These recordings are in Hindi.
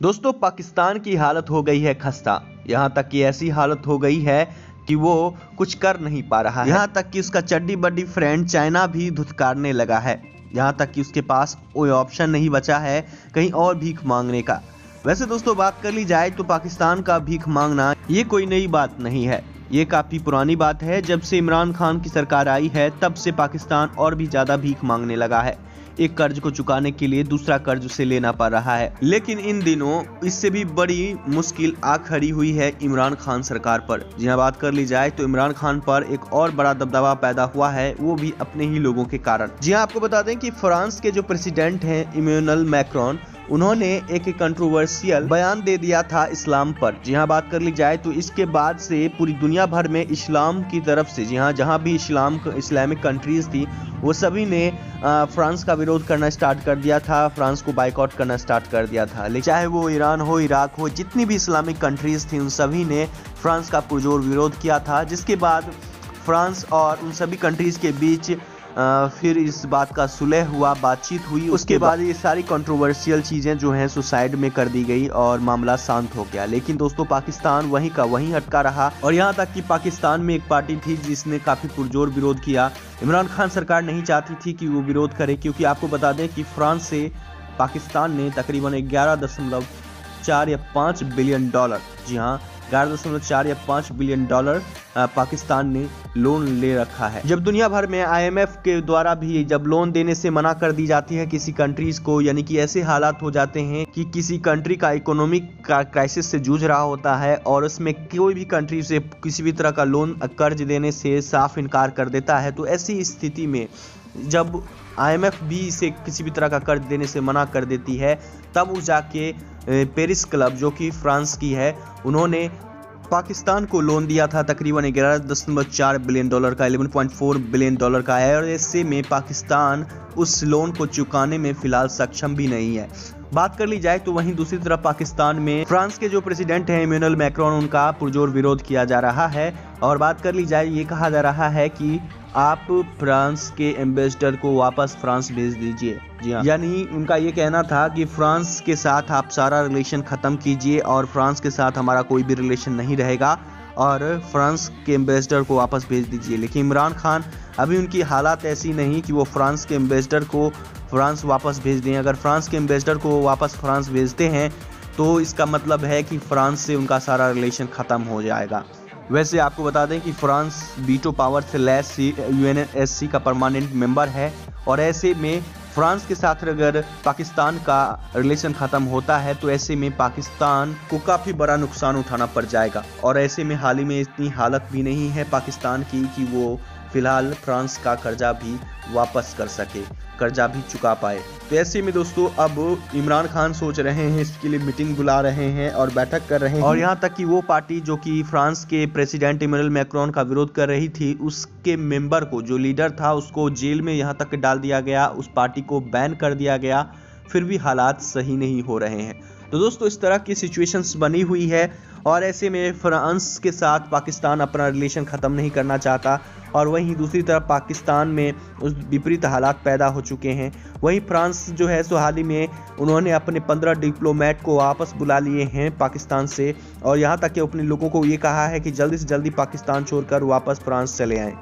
दोस्तों, पाकिस्तान की हालत हो गई है खस्ता। यहाँ तक कि ऐसी हालत हो गई है कि वो कुछ कर नहीं पा रहा है। यहाँ तक कि उसका चड्डी बड्डी फ्रेंड चाइना भी धुतकारने लगा है। यहाँ तक कि उसके पास कोई ऑप्शन नहीं बचा है कहीं और भीख मांगने का। वैसे दोस्तों, बात कर ली जाए तो पाकिस्तान का भीख मांगना ये कोई नई बात नहीं है। ये काफ़ी पुरानी बात है। जब से इमरान खान की सरकार आई है, तब से पाकिस्तान और भी ज़्यादा भीख मांगने लगा है। एक कर्ज को चुकाने के लिए दूसरा कर्ज उसे लेना पड़ रहा है। लेकिन इन दिनों इससे भी बड़ी मुश्किल आ खड़ी हुई है इमरान खान सरकार पर। जी हाँ बात कर ली जाए तो इमरान खान पर एक और बड़ा दबदबा पैदा हुआ है, वो भी अपने ही लोगों के कारण। जी हाँ आपको बता दें की फ्रांस के जो प्रेसिडेंट है इम्यूनल मैक्रॉन उन्होंने एक कंट्रोवर्शियल बयान दे दिया था इस्लाम पर। जी हाँ बात कर ली जाए तो इसके बाद से पूरी दुनिया भर में इस्लाम की तरफ़ से, जी हाँ जहाँ भी इस्लाम, इस्लामिक कंट्रीज़ थी, वो सभी ने फ्रांस का विरोध करना स्टार्ट कर दिया था, फ्रांस को बाइकआउट करना स्टार्ट कर दिया था। लेकिन चाहे वो ईरान हो, इराक हो, जितनी भी इस्लामिक कंट्रीज़ थी, उन सभी ने फ्रांस का पुरजोर विरोध किया था, जिसके बाद फ्रांस और उन सभी कंट्रीज़ के बीच फिर इस बात का सुलह हुआ बातचीत हुई उसके बाद ये सारी कंट्रोवर्शियल चीज़ें जो हैं सुसाइड में कर दी गई और मामला शांत हो गया। लेकिन दोस्तों पाकिस्तान वहीं का वहीं अटका रहा और यहाँ तक कि पाकिस्तान में एक पार्टी थी जिसने काफ़ी पुरजोर विरोध किया। इमरान खान सरकार नहीं चाहती थी कि वो विरोध करे क्योंकि आपको बता दें कि फ्रांस से पाकिस्तान ने तकरीबन ग्यारह दशमलव चार या पाँच बिलियन डॉलर जी हाँ ग्यारह दशमलव चार या पाँच बिलियन डॉलर पाकिस्तान ने लोन ले रखा है। जब दुनिया भर में आईएमएफ के द्वारा भी जब लोन देने से मना कर दी जाती है किसी कंट्रीज़ को, यानी कि ऐसे हालात हो जाते हैं कि किसी कंट्री का इकोनॉमिक का क्राइसिस से जूझ रहा होता है और उसमें कोई भी कंट्री से किसी भी तरह का लोन कर्ज देने से साफ़ इनकार कर देता है तो ऐसी स्थिति में जब आईएमएफ भी इसे किसी भी तरह का कर्ज देने से मना कर देती है, तब वो जाके पेरिस क्लब जो कि फ्रांस की है, उन्होंने पाकिस्तान को लोन दिया था, तकरीबन ग्यारह दशमलव चार बिलियन डॉलर का 11.4 बिलियन डॉलर का है, और ऐसे में पाकिस्तान उस लोन को चुकाने में फ़िलहाल सक्षम भी नहीं है। बात कर ली जाए तो वहीं दूसरी तरफ़ पाकिस्तान में फ्रांस के जो प्रेसिडेंट हैं इम्यूनल मैक्रोन, उनका पुरजोर विरोध किया जा रहा है। और बात कर ली जाए, ये कहा जा रहा है कि आप फ्रांस के एम्बेसडर को वापस फ्रांस भेज दीजिए। जी हाँ। यानी उनका ये कहना था कि फ्रांस के साथ आप सारा रिलेशन ख़त्म कीजिए और फ्रांस के साथ हमारा कोई भी रिलेशन नहीं रहेगा। और फ्रांस के एम्बेसडर को वापस भेज दीजिए। लेकिन इमरान खान, अभी उनकी हालात ऐसी नहीं कि वो फ्रांस के एम्बेसडर को फ्रांस वापस भेज दें। अगर फ्रांस के एम्बेसडर को वापस फ्रांस भेजते हैं तो इसका मतलब है कि फ्रांस से उनका सारा रिलेशन ख़त्म हो जाएगा। वैसे आपको बता दें कि फ्रांस बीटो पावर से लैस यूएनएससी का परमानेंट मेंबर है। और ऐसे में फ्रांस के साथ अगर पाकिस्तान का रिलेशन खत्म होता है तो ऐसे में पाकिस्तान को काफ़ी बड़ा नुकसान उठाना पड़ जाएगा। और ऐसे में हाल ही में इतनी हालत भी नहीं है पाकिस्तान की कि वो फ़िलहाल फ्रांस का कर्जा भी वापस कर सके। कर्जा भी चुका पाए। तो ऐसे में दोस्तों, अब इमरान खान सोच रहे हैं, इसके लिए मीटिंग बुला रहे हैं और बैठक कर रहे हैं। और यहाँ तक कि वो पार्टी जो कि फ्रांस के प्रेसिडेंट इमरान मैक्रोन का विरोध कर रही थी, उसके मेंबर को, जो लीडर था, उसको जेल में यहाँ तक डाल दिया गया, उस पार्टी को बैन कर दिया गया, फिर भी हालात सही नहीं हो रहे हैं। तो दोस्तों, इस तरह की सिचुएशंस बनी हुई है। और ऐसे में फ्रांस के साथ पाकिस्तान अपना रिलेशन ख़त्म नहीं करना चाहता। और वहीं दूसरी तरफ़ पाकिस्तान में उस विपरीत हालात पैदा हो चुके हैं। वहीं फ्रांस जो है सो हाल ही में उन्होंने अपने पंद्रह डिप्लोमेट को वापस बुला लिए हैं पाकिस्तान से। और यहाँ तक कि अपने लोगों को ये कहा है कि जल्दी से जल्दी पाकिस्तान छोड़कर वापस फ्रांस चले आएँ।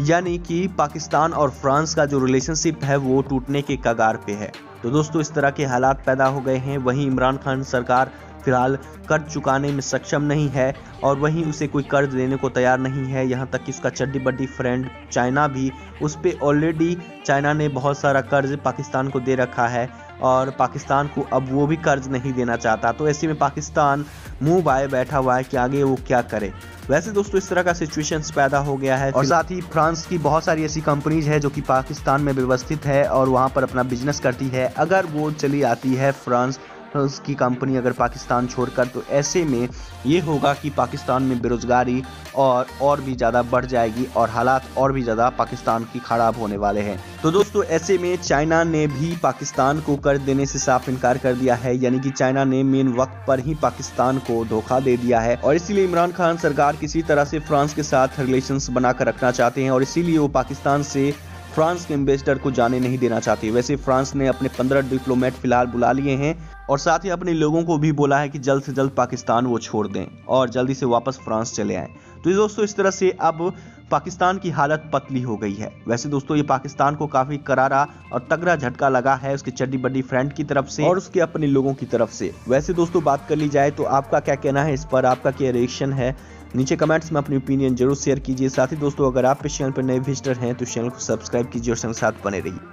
यानी कि पाकिस्तान और फ्रांस का जो रिलेशनशिप है वो टूटने के कगार पे है। तो दोस्तों, इस तरह के हालात पैदा हो गए हैं। वहीं इमरान खान सरकार फ़िलहाल कर्ज चुकाने में सक्षम नहीं है और वहीं उसे कोई कर्ज देने को तैयार नहीं है। यहाँ तक कि उसका चड्डी बड्डी फ्रेंड चाइना भी उस पर ऑलरेडी चाइना ने बहुत सारा कर्ज पाकिस्तान को दे रखा है और पाकिस्तान को अब वो भी कर्ज नहीं देना चाहता। तो ऐसे में पाकिस्तान मुँह बाए बैठा हुआ है कि आगे वो क्या करे। वैसे दोस्तों, इस तरह का सिचुएशन पैदा हो गया है। और साथ ही फ्रांस की बहुत सारी ऐसी कंपनीज़ है जो कि पाकिस्तान में व्यवस्थित है और वहाँ पर अपना बिज़नेस करती है। अगर वो चली आती है फ्रांस उसकी कंपनी अगर पाकिस्तान छोड़कर तो ऐसे में ये होगा कि पाकिस्तान में बेरोजगारी और और भी ज़्यादा बढ़ जाएगी और हालात और भी ज़्यादा पाकिस्तान की खराब होने वाले हैं। तो दोस्तों, ऐसे में चाइना ने भी पाकिस्तान को कर्ज देने से साफ़ इनकार कर दिया है, यानी कि चाइना ने मेन वक्त पर ही पाकिस्तान को धोखा दे दिया है। और इसीलिए इमरान खान सरकार किसी तरह से फ्रांस के साथ रिलेशन बनाकर रखना चाहते हैं, और इसीलिए वो पाकिस्तान से फ्रांस के एम्बेसडर को जाने नहीं देना चाहती। वैसे फ्रांस ने अपने पंद्रह डिप्लोमेट फ़िलहाल बुला लिए हैं और साथ ही अपने लोगों को भी बोला है कि जल्द से जल्द पाकिस्तान वो छोड़ दें और जल्दी से वापस फ्रांस चले आए। तो दोस्तों, इस तरह से अब पाकिस्तान की हालत पतली हो गई है। वैसे दोस्तों, ये पाकिस्तान को काफ़ी करारा और तगड़ा झटका लगा है उसके चड्डी बड्डी फ्रेंड की तरफ़ से और उसके अपने लोगों की तरफ़ से। वैसे दोस्तों, बात कर ली जाए तो आपका क्या कहना है? इस पर आपका क्या रिएक्शन है? नीचे कमेंट्स में अपनी ओपिनियन ज़रूर शेयर कीजिए। साथ ही दोस्तों, अगर आप इस चैनल पर नए विजिटर हैं तो चैनल को सब्सक्राइब कीजिए और संग साथ बने रहिए।